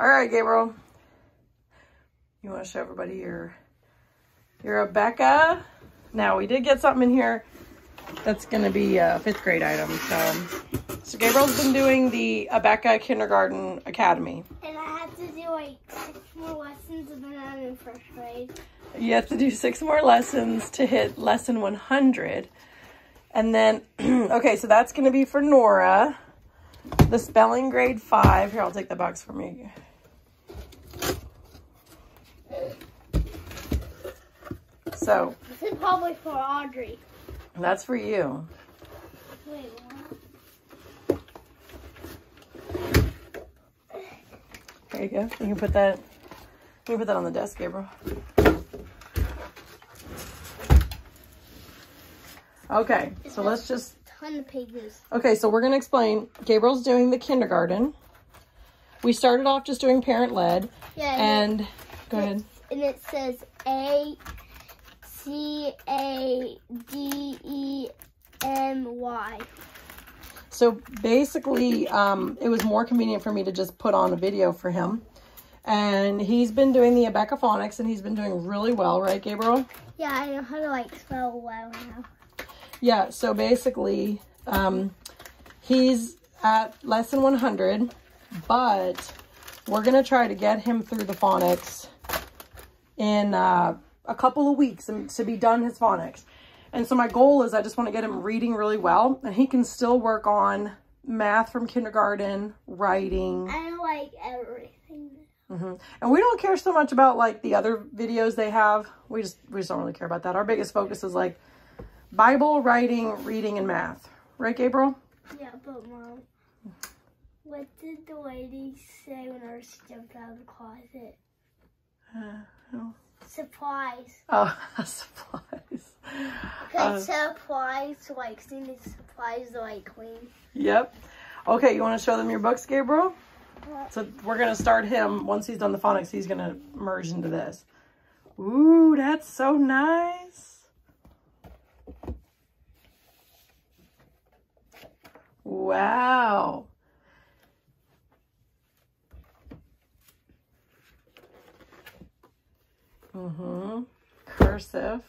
All right, Gabriel. You want to show everybody your your Abeka? Now, we did get something in here that's going to be a fifth grade item. So, so Gabriel's been doing the Abeka Kindergarten Academy. And I have to do like six more lessons and then I'm in first grade. You have to do six more lessons to hit lesson 100. And then, okay, so that's going to be for Nora. The spelling grade five. Here, I'll take the box for me. So, This is probably for Audrey. that's for you. Wait, what? There you go. You can put that, you can put that on the desk, Gabriel. Okay, so let's just Ton of pages. Okay, so we're going to explain. Gabriel's doing the kindergarten. We started off just doing parent led. Yeah, And go ahead. and it says A C A D E M Y. So basically, um, it was more convenient for me to just put on a video for him. And he's been doing the Abeka phonics and he's been doing really well, right, Gabriel? Yeah, I know how to like spell well now. Yeah, so basically, um, he's at lesson 100, but we're going to try to get him through the phonics in uh, a couple of weeks and to be done his phonics. And so my goal is I just want to get him reading really well, and he can still work on math from kindergarten, writing. I like everything. hmm And we don't care so much about like the other videos they have. We just we just don't really care about that. Our biggest focus is like Bible, writing, reading, and math. Right, Gabriel? Yeah, but mom, what did the lady say when I jumped out of the closet? Oh. Supplies. Oh, supplies. Because supplies, like, seeing the supplies to like clean. Yep. Okay, you want to show them your books, Gabriel? Yeah. So we're going to start him. Once he's done the phonics, he's going to merge into this. Ooh, that's so nice. Wow. Mm-hmm. Cursive.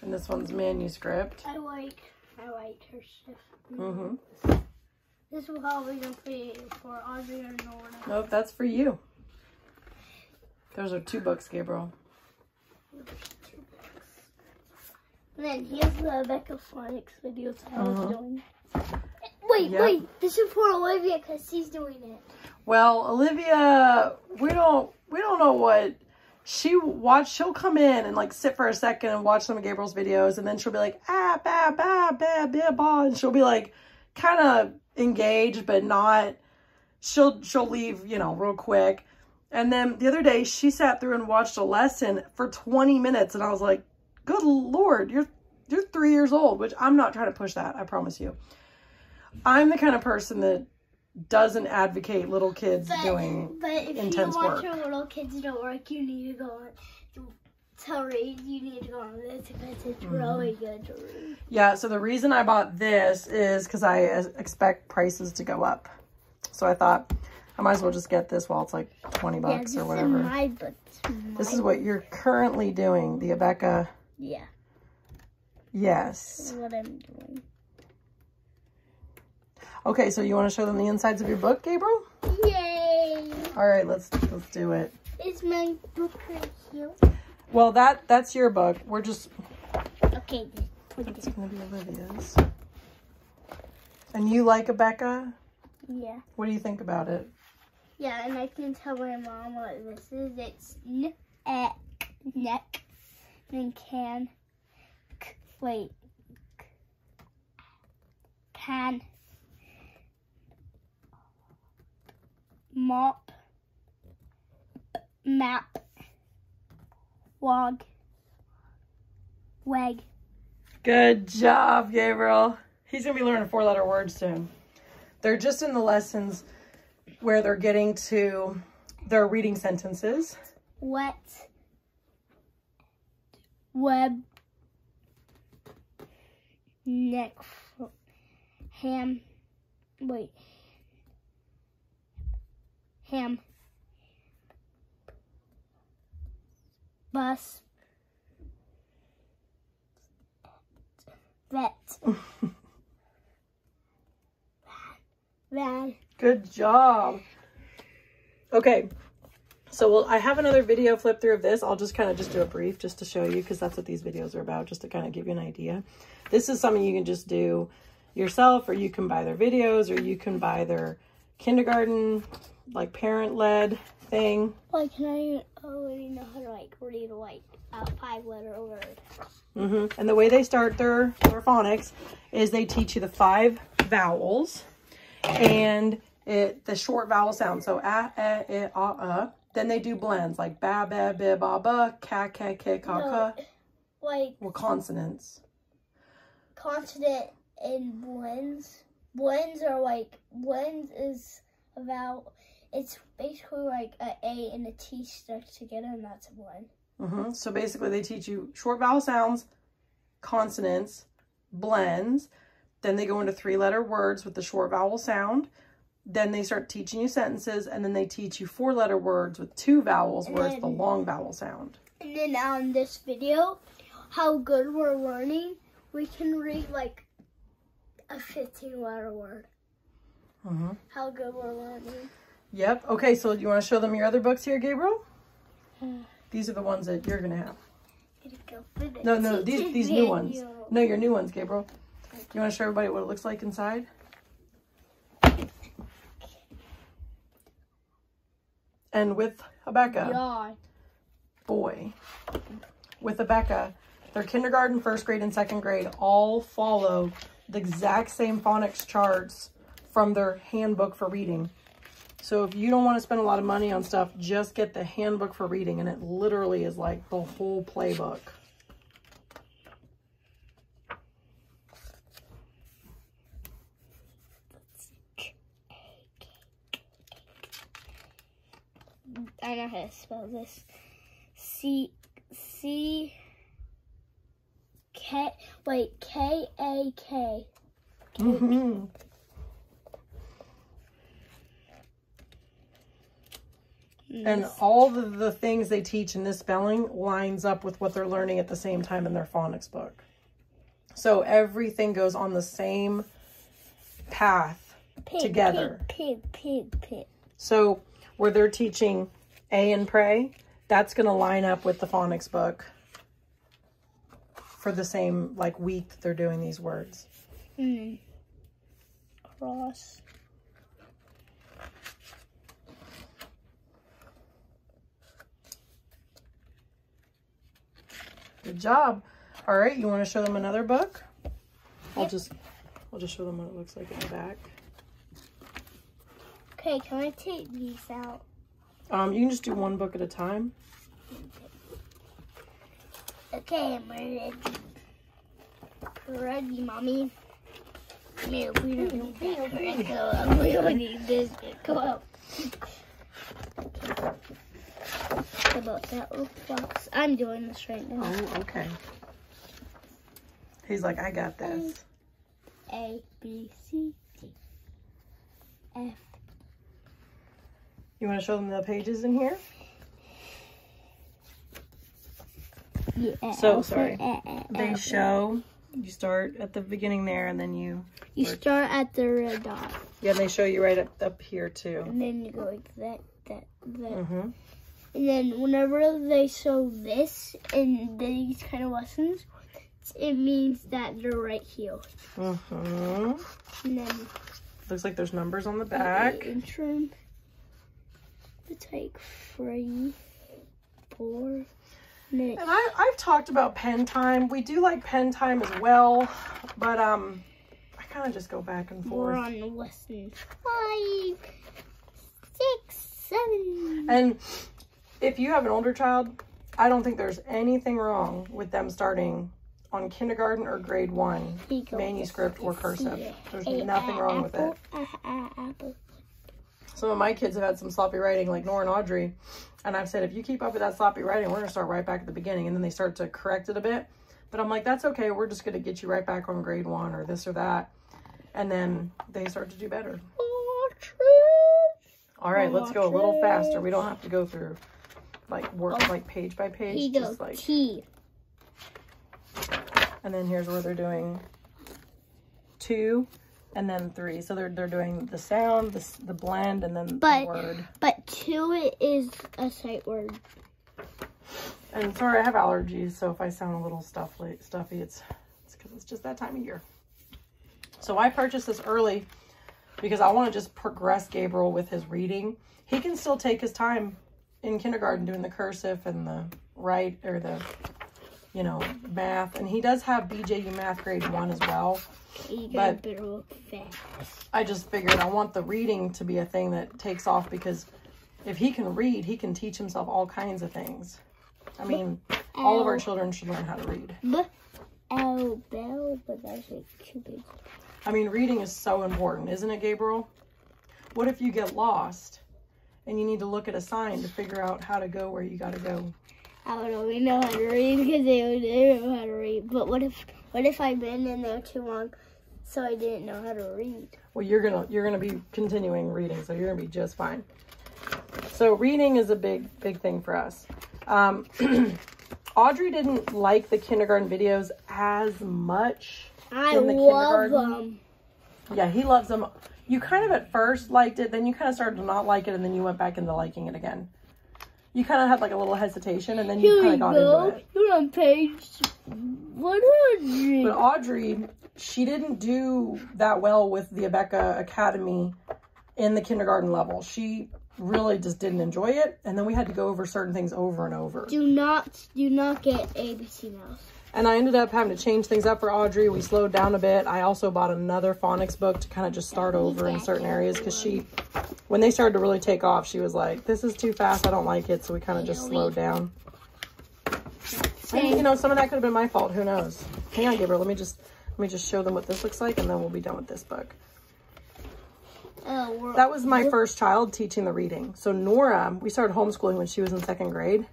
And this one's manuscript. I like, I like stuff. Mm-hmm. This will probably gonna be for Audrey or Nora. Nope, that's for you. Those are two books, Gabriel. And then here's the Abeka Phonics videos I Uh-huh. doing. Wait, Yep. wait, this is for Olivia because she's doing it. Well, Olivia, we don't we don't know what she watch. She'll come in and like sit for a second and watch some of Gabriel's videos, and then she'll be like ah ba ba ba ba ba, and she'll be like kind of engaged but not. She'll she'll leave you know real quick, and then the other day she sat through and watched a lesson for twenty minutes, and I was like, good lord, you're you're three years old, which I'm not trying to push that. I promise you. I'm the kind of person that doesn't advocate little kids But, doing but if intense you watch work. your little kids do work, you need to go on to, to read. You need to go on this because it's Mm-hmm. really good to read. Yeah, so the reason I bought this is because I expect prices to go up. So I thought I might as well just get this while it's like 20 Yeah, bucks this or is whatever. my book. This is what you're currently doing, the Abeka. Yeah, Yes. what I'm doing. Okay, so you want to show them the insides of your book, Gabriel? Yay! All right, let's let's do it. it. Is my book right here? Well, that that's your book. We're just Okay, it's gonna be Olivia's. And you like Abeka? Yeah. What do you think about it? Yeah, and I can tell my mom what this is. It's n ek neck and can wait can mop map wog weg Good job, Gabriel. He's going to be learning four letter words soon. They're just in the lessons where they're getting to their reading sentences. wet web neck ham wait ham, bus, vet. van. Good job. Okay. So I have another video flip through of this. I'll just kind of just do a brief just to show you because that's what these videos are about, just to kind of give you an idea. This is something you can just do yourself or you can buy their videos or you can buy their kindergarten like parent-led thing. Like, I already know how to like read like a five letter word? hmm And the way they start their, their phonics is they teach you the five vowels and it the short vowel sound. So a, e, i, a, uh. Then they do blends like ba, ba, ba, ba, ba, ka, ka, ka, ka, ka. Like Or consonants. consonant and blends. Blends are like blends is about it's basically like a A and a T stuck together and that's a blend. hmm So basically they teach you short vowel sounds, consonants, blends. Then they go into three letter words with the short vowel sound. Then they start teaching you sentences and then they teach you four letter words with two vowels where it's the long vowel sound. And then on this video, how good we're learning, we can read like a 15 letter word. hmm How good we're learning. Yep. Okay, so you want to show them your other books here, Gabriel? These are the ones that you're gonna have. Go No, no, these these new ones. No, your new ones, Gabriel. You want to show everybody what it looks like inside? And with Yeah. boy, with Abeka, their kindergarten, first grade, and second grade all follow the exact same phonics charts from their handbook for reading. So if you don't want to spend a lot of money on stuff, just get the handbook for reading, and it literally is like the whole playbook. I know how to spell this. C C K wait K A K. Mm-hmm. And all the, the things they teach in this spelling lines up with what they're learning at the same time in their phonics book. So everything goes on the same path. Pig, together. Pig, pig, pig, pig. So where they're teaching A and pray, that's going to line up with the phonics book for the same like week that they're doing these words. Mm. Cross. Good job. All right, you want to show them another book? I'll just I'll just show them what it looks like in the back. Okay, can I take these out? Um, you can just do one book at a time. Okay, I'm ready. Ready, mommy. No, we don't need that. Let's go up. We don't need this. Go up. About that little box? I'm doing this right now. Oh, okay. He's like, I got this. A, B, C, D, F. You want to show them the pages in here? Yeah. So, sorry. They show. You start at the beginning there, and then you. You start at the red dot, Yeah, and they show you right up up here too. and then you go like that, that, that. Mm-hmm. And then whenever they show this in these kind of lessons, it means that they're right here. Mm-hmm. And then Looks like there's numbers on the the back. intro. It's like three, four. And I, I've talked about pen time. We do like pen time as well, but um, I kind of just go back and we're forth. on lesson five, six, seven. And if you have an older child, I don't think there's anything wrong with them starting on kindergarten or grade one goes, manuscript or cursive. There's nothing wrong with it. Some of my kids have had some sloppy writing, like Nora and Audrey. And I've said, if you keep up with that sloppy writing, we're going to start right back at the beginning. And then they start to correct it a bit. But I'm like, that's okay. We're just going to get you right back on grade one or this or that. And then they start to do better. All right, let's go a little faster. We don't have to go through like work Oh. like page by page. Here you go. Just like T. and then here's where they're doing two and then three. So they're they're doing the sound, the the blend, and then But- the word. But two is a sight word. And sorry, I have allergies, so if I sound a little stuffy, stuffy, it's it's because it's just that time of year. So I purchased this early because I want to just progress Gabriel with his reading. He can still take his time in kindergarten doing the cursive and the write or the you know math, and he does have BJU math grade one as well. But- got better look fast. I just figured I want the reading to be a thing that takes off because if he can read, he can teach himself all kinds of things. I mean, all of our children should learn how to read. L bell, but that's too big. I mean, reading is so important, isn't it, Gabriel? What if you get lost and you need to look at a sign to figure out how to go where you got to go? I don't know. We know how to read because they, they know how to read. But what if what if I've been in there too long, so I didn't know how to read? Well, you're gonna you're gonna be continuing reading, so you're gonna be just fine. So reading is a big big thing for us. Um, Audrey didn't like the kindergarten videos as much. I In the love kindergarten? them. Yeah, he loves them. You kind of at first liked it, then you kind of started to not like it, and then you went back into liking it again. You kind of had like a little hesitation, and then you Here kind of got go. into it. You're on page 100. But. Audrey, she didn't do that well with the Abeka Academy in the kindergarten level. She really just didn't enjoy it, and then we had to go over certain things over and over. Do not do not get ABC mouse. And I ended up having to change things up for Audrey. We slowed down a bit. I also bought another phonics book to kind of just start over in certain areas because she, when they started to really take off, she was like, "This is too fast. I don't like it." So we kind of just slowed down. And, you know, some of that could have been my fault. Who knows? Hang on, Gabriel. Let me just let me just show them what this looks like, and then we'll be done with this book. Oh, That was my first child teaching the reading. So Nora, we started homeschooling when she was in second grade.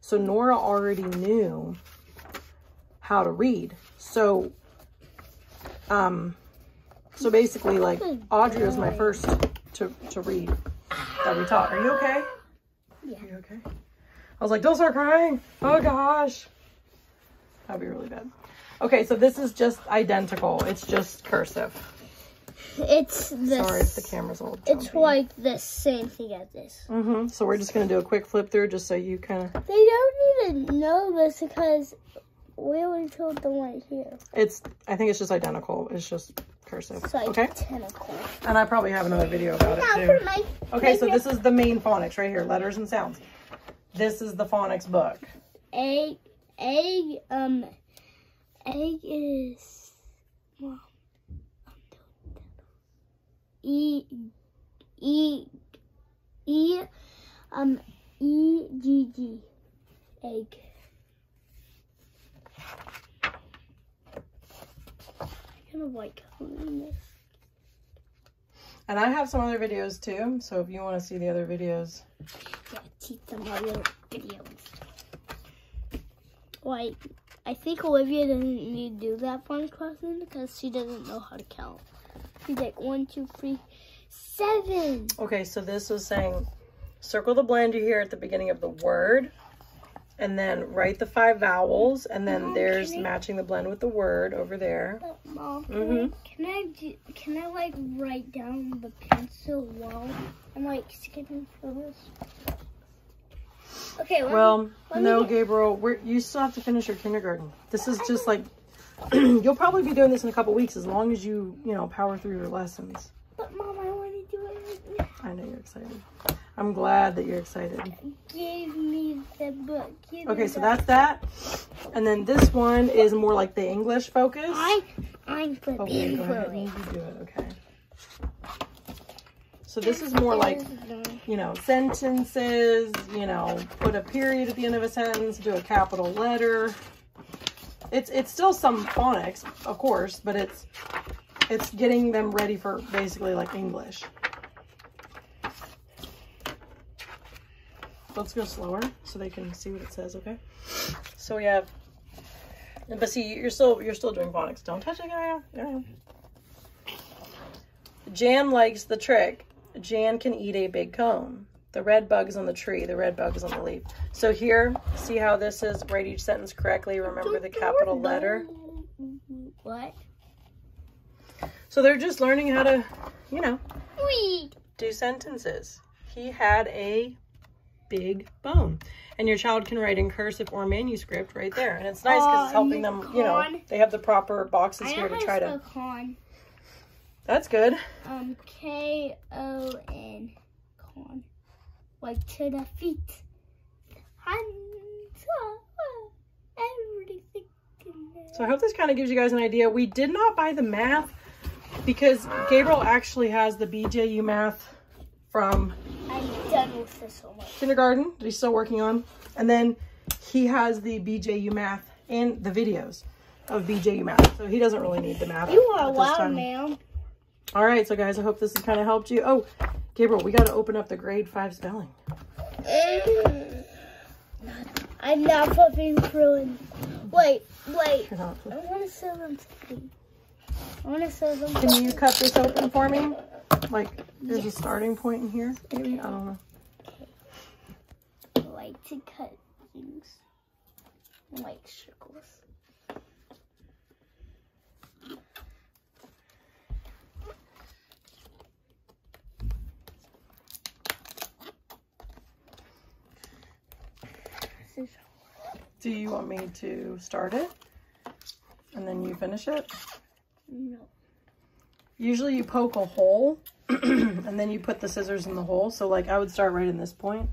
So Nora already knew how to read. So, um, so basically, like Audrey was my first to to read that we taught. Are you okay? Yeah. Are you okay? I was like, don't start crying. Oh gosh, that'd be really bad. Okay, so this is just identical. It's just cursive. it's the Sorry if the camera's little. it's jumpy. like the same thing as this. Mm-hmm. So we're just gonna do a quick flip through just so you kind of. They don't even know this because we already told them right here. It's. I think it's just identical. It's just cursive. It's like Okay. tentacle. And I probably have another video about it too. my Okay, so this is the main phonics right here, letters and sounds. This is the phonics book. egg, egg, um, egg is well, E, E, E, um, E, G, G, egg. Kind of like this. And I have some other videos too. So if you want to see the other videos, Yeah, teach them other videos. Like, I think Olivia doesn't need to do that fun question because she doesn't know how to count. She's like one, two, three, seven. okay. So this was saying, circle the blend you hear at the beginning of the word, and then write the five vowels, and then Mom, there's I- matching the blend with the word over there. But mom, can, Mhm. I, can I do, can I like write down the pencil while I'm like skipping through this? Okay. Let Well, me, let me no, Gabriel, we're, you still have to finish your kindergarten. This is just like, you'll probably be doing this in a couple weeks as long as you, you know, power through your lessons. But mom, I want to do it. right now. I know you're excited. I'm glad that you're excited. Give me the book. Give Okay, so the- that's that. And then this one is more like the English focus. I, I'm flipping go through it. You do it, okay. So this is more like, you know, sentences, you know, put a period at the end of a sentence, do a capital letter. It's it's still some phonics, of course, but it's it's getting them ready for basically like English. Let's go slower so they can see what it says, okay? So we have but see you're still you're still doing phonics. Don't touch it. Gaia. Jan likes the trick. Jan can eat a big cone. The red bug is on the tree. The red bug is on the leaf. So here, see how this is? Write each sentence correctly. Remember the capital letter. What? So they're just learning how to, you know, Wee. do sentences. He had a big bone. And your child can write in cursive or manuscript right there. And it's nice because it's helping them, you know, they have the proper boxes here to try to con. That's good. Um, K O N, con, like to the feet. So I hope this kind of gives you guys an idea. We did not buy the math because Gabriel actually has the BJU math from with this so much. kindergarten that he's still working on. And then he has the BJU math and the videos of BJU math. So he doesn't really need the math. You are loud, ma'am. All right, so guys, I hope this has kind of helped you. Oh, Gabriel, we got to open up the grade five spelling. I'm not flipping through. Wait, wait. I want to show them something. I want to show them. Can you cut this open for me? Like, there's a starting point in here, maybe? I don't know. Like to cut things like circles. Do you want me to start it? And then you finish it? no. Usually you poke a hole and then you put the scissors in the hole. So like I would start right in this point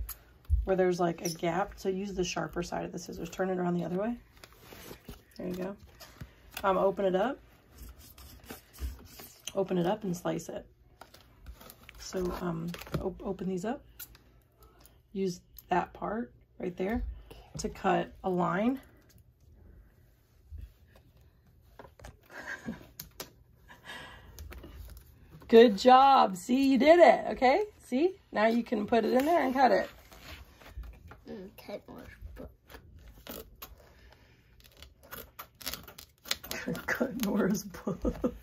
where there's like a gap. So use the sharper side of the scissors. Turn it around the other way. There you go. Um, open it up. Open it up and slice it. So um, op open these up. Use that part right there to cut a line. Good job. See, you did it. Okay. See, now you can put it in there and cut it. Cut more. book. cut Nora's book.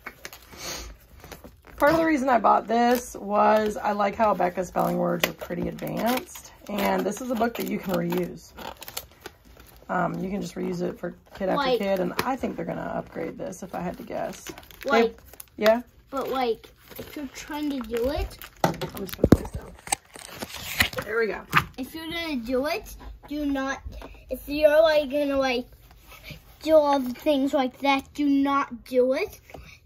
Part of the reason I bought this was I like how Abeka's spelling words are pretty advanced. And this is a book that you can reuse. Um, you can just reuse it for kid after Like- kid. And I think they're going to upgrade this if I had to guess. Like, Yeah? but like, if you're trying to do it, I'm just going to down. There we go. if you're gonna do it, do not. If you're like gonna like do all the things like that, do not do it.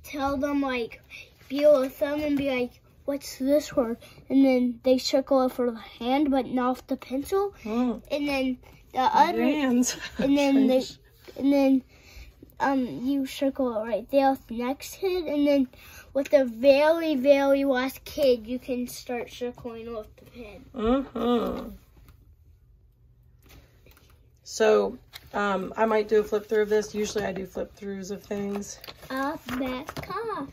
Tell them like be with them and be like, "What's this word?" And then they circle it for the hand, but not with the pencil. Mm, And then the other, hands. and then they, and then um you circle it right there with the next kid, and then with a very very last kid, you can start circling with the pen. Mm-hmm. So, um, I might do a flip through of this. Usually I do flip throughs of things. Up, back, off.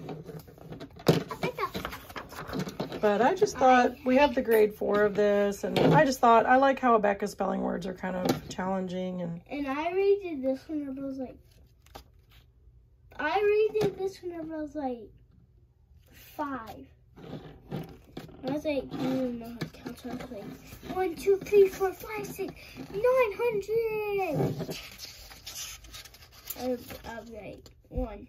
But I just thought we have the grade four of this, and I just thought I like how Abeka's spelling words are kind of challenging and And I redid this whenever I was like, I redid this whenever I was like five. Like, I don't know how to count, so I one, two, three, four, five, six, nine hundred. I was, I was like, one.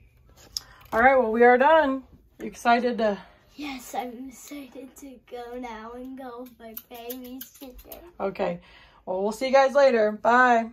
all right. Well, we are done. You excited to? Yes, I'm excited to go now and go with my babysitter. Okay. Well, we'll see you guys later. Bye.